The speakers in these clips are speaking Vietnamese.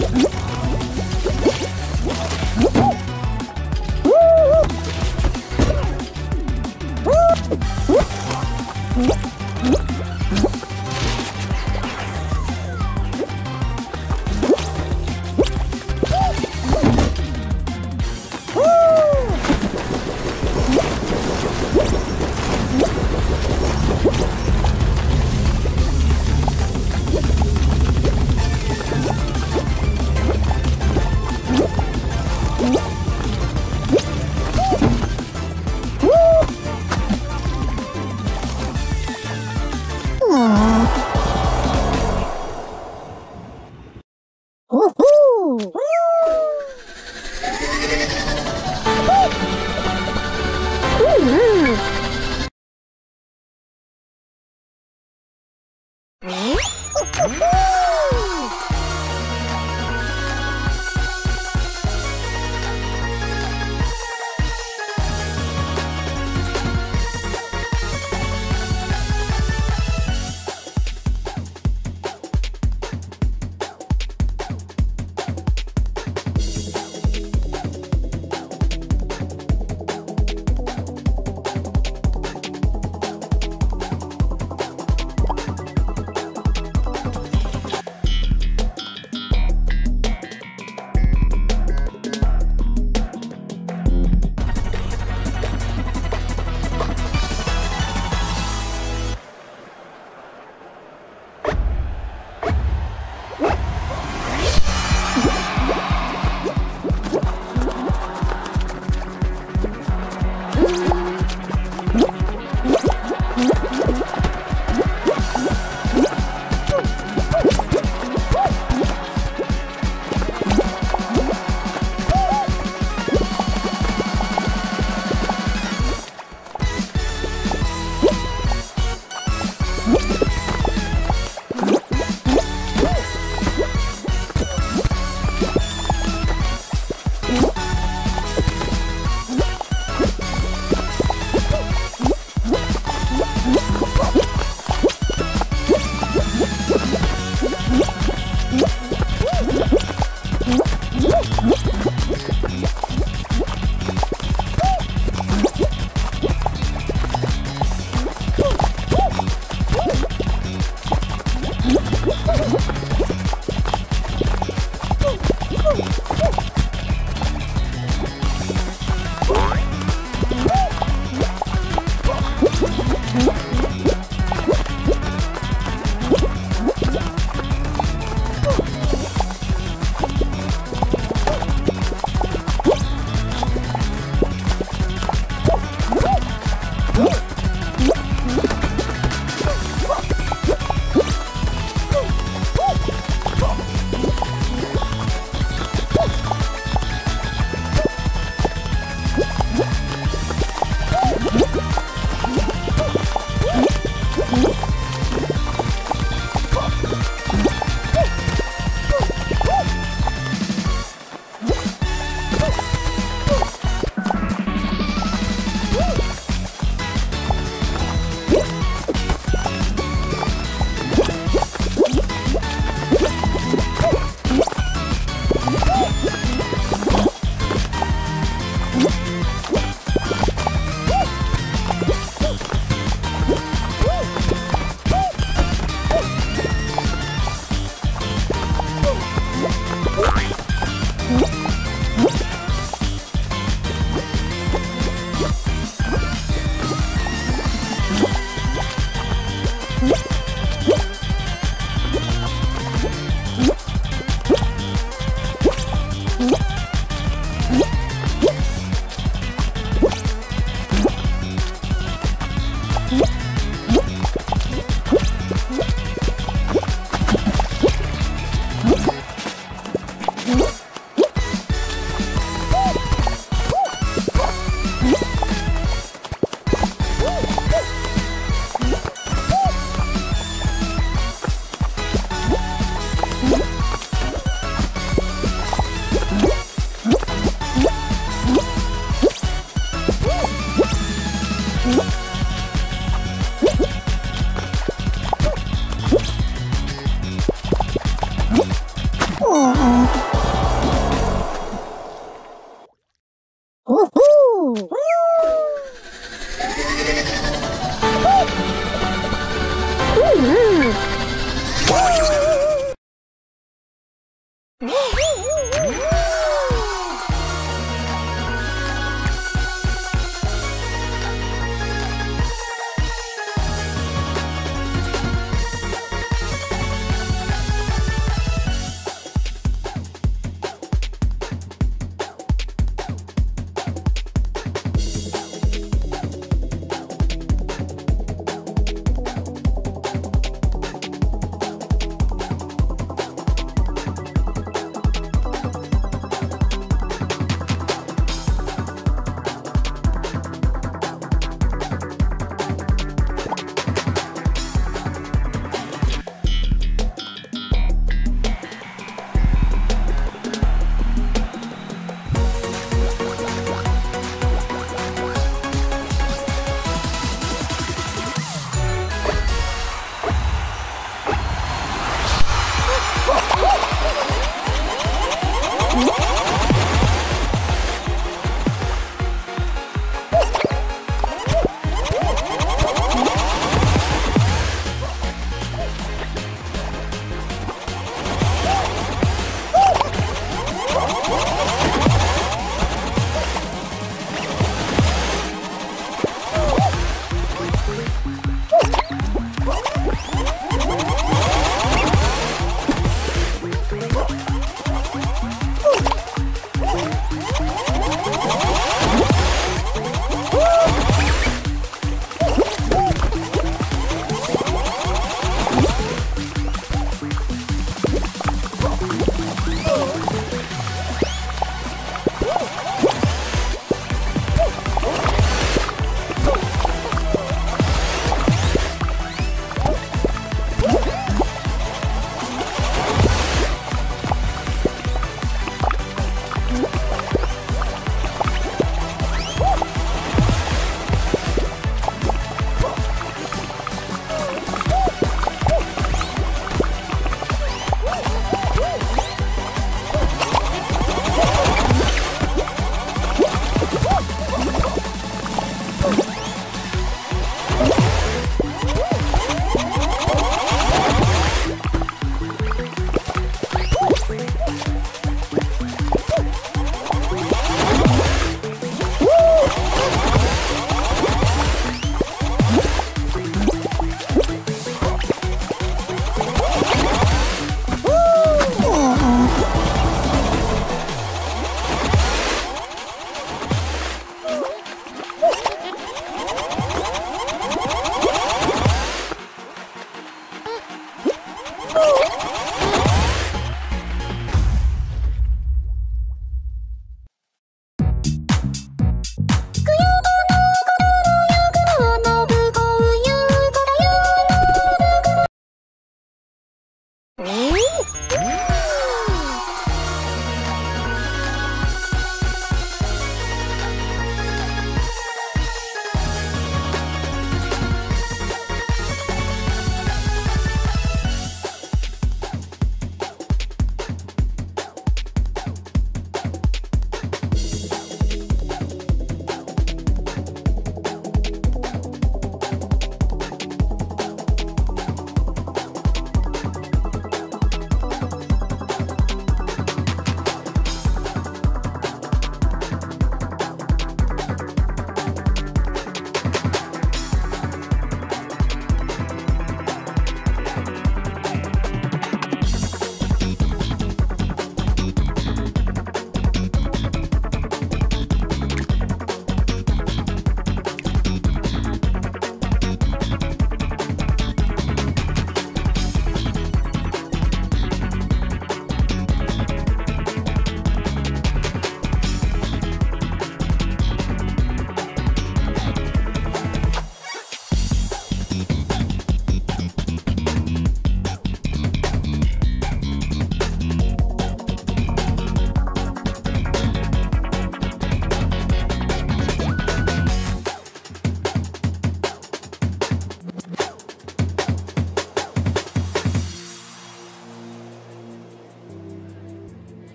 Oh! Woof! Woof!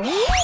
哎。